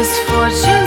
this fortune